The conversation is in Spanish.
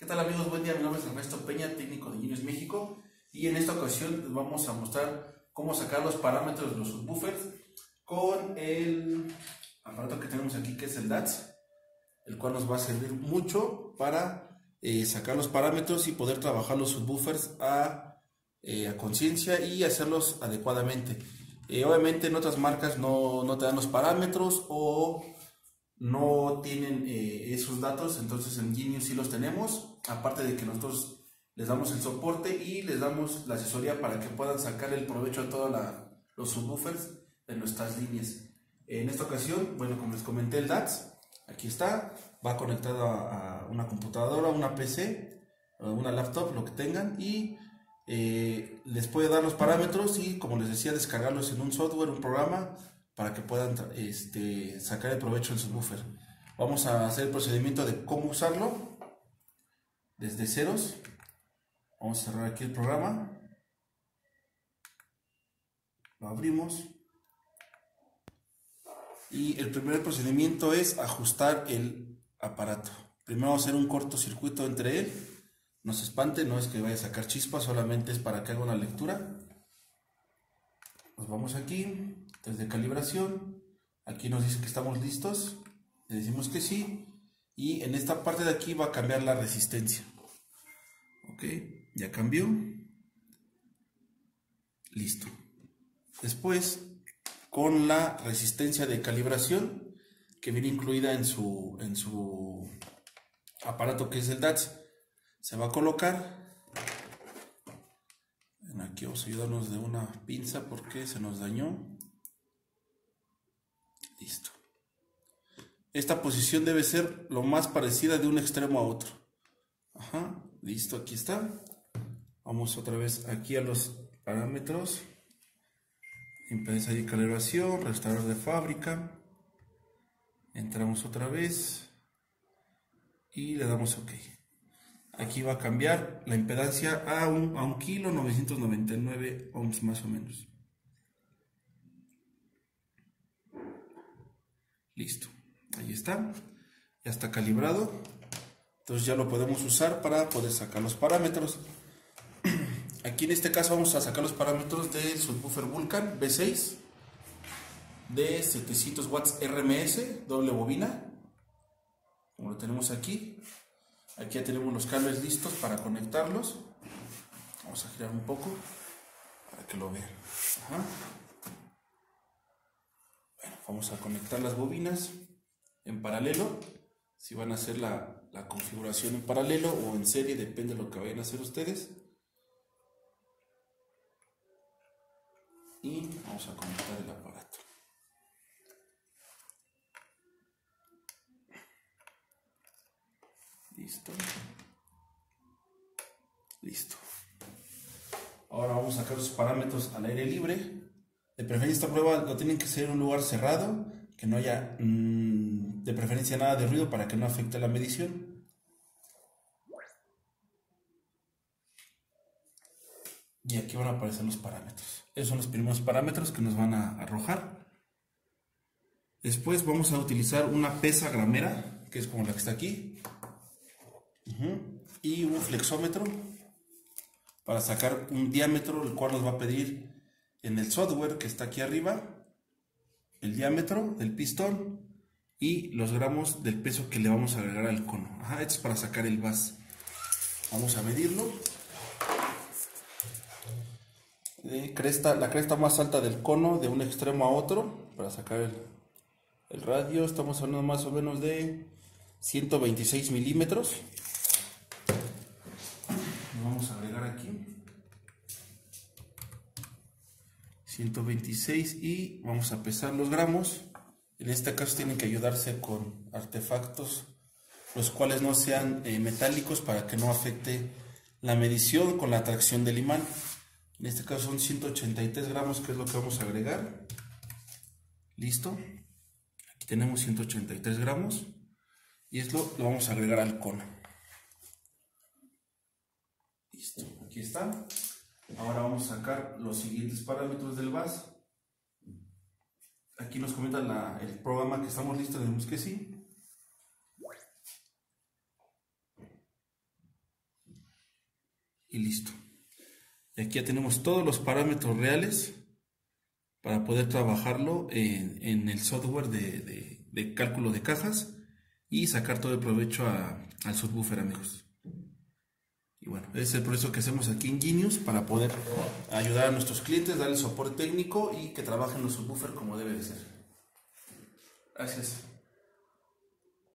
¿Qué tal amigos? Buen día, mi nombre es Ernesto Peña, técnico de Genius México y en esta ocasión les vamos a mostrar cómo sacar los parámetros de los subwoofers con el aparato que tenemos aquí que es el DATS, el cual nos va a servir mucho para eh, sacar los parámetros y poder trabajar los subwoofers a, eh, a conciencia y hacerlos adecuadamente. Eh, obviamente en otras marcas no, no te dan los parámetros o no tienen eh, esos datos, entonces en Genius sí los tenemos, aparte de que nosotros les damos el soporte y les damos la asesoría para que puedan sacar el provecho a todos los subwoofers de nuestras líneas. En esta ocasión, bueno, como les comenté, el DAX, aquí está, va conectado a, una computadora, una PC, una laptop, lo que tengan, y eh, les puede dar los parámetros y, como les decía, descargarlos en un software, un programa, para que puedan este, sacar el provecho del subwoofer. Vamos a hacer el procedimiento de cómo usarlo desde ceros. Vamos a cerrar aquí el programa. Lo abrimos. Y el primer procedimiento es ajustar el aparato. Primero vamos a hacer un cortocircuito entre él. No se espante, no es que vaya a sacar chispas, solamente es para que haga una lectura. Nos vamos aquí, desde calibración. Aquí nos dice que estamos listos. Le decimos que sí. Y en esta parte de aquí va a cambiar la resistencia. Ok, ya cambió. Listo. Después, con la resistencia de calibración que viene incluida en su, en su aparato que es el DATS, se va a colocar aquí vamos a ayudarnos de una pinza porque se nos dañó. Listo. Esta posición debe ser lo más parecida de un extremo a otro. Ajá, listo, aquí está. Vamos otra vez aquí a los parámetros. Impedancia de calibración, restaurar de fábrica. Entramos otra vez y le damos OK. Aquí va a cambiar la impedancia a un, a un kilo 999 ohms más o menos. Listo, ahí está, ya está calibrado. Entonces ya lo podemos usar para poder sacar los parámetros. Aquí en este caso vamos a sacar los parámetros del subwoofer Vulcan B6 de 700 watts RMS, doble bobina, como lo tenemos aquí. Aquí ya tenemos los cables listos para conectarlos. Vamos a girar un poco para que lo vean. Vamos a conectar las bobinas en paralelo. Si van a hacer la configuración en paralelo o en serie, depende de lo que vayan a hacer ustedes. Y vamos a conectar el aparato. Listo. Listo. Ahora vamos a sacar los parámetros al aire libre. De preferencia esta prueba lo tienen que hacer en un lugar cerrado, que no haya mmm, de preferencia nada de ruido para que no afecte la medición. Y aquí van a aparecer los parámetros. Esos son los primeros parámetros que nos van a arrojar. Después vamos a utilizar una pesa gramera, que es como la que está aquí y un flexómetro para sacar un diámetro, el cual nos va a pedir en el software que está aquí arriba, el diámetro del pistón y los gramos del peso que le vamos a agregar al cono. Ajá, esto es para sacar el bas. Vamos a medirlo. la cresta más alta del cono de un extremo a otro para sacar el, el radio. Estamos hablando más o menos de 126 milímetros vamos a agregar aquí. 126 y vamos a pesar los gramos. En este caso tienen que ayudarse con artefactos los cuales no sean eh, metálicos para que no afecte la medición con la atracción del imán. En este caso son 183 gramos que es lo que vamos a agregar. Listo. Aquí tenemos 183 gramos. Y esto lo vamos a agregar al cono Listo, aquí está. Ahora vamos a sacar los siguientes parámetros del VAS. Aquí nos comenta el programa que estamos listos, tenemos que sí. y listo. Y aquí ya tenemos todos los parámetros reales para poder trabajarlo en, el software de, cálculo de cajas y sacar todo el provecho al subwoofer amigos. Y bueno, es el proceso que hacemos aquí en Genius para poder ayudar a nuestros clientes, darles soporte técnico y que trabajen los subwoofers como debe de ser. Gracias.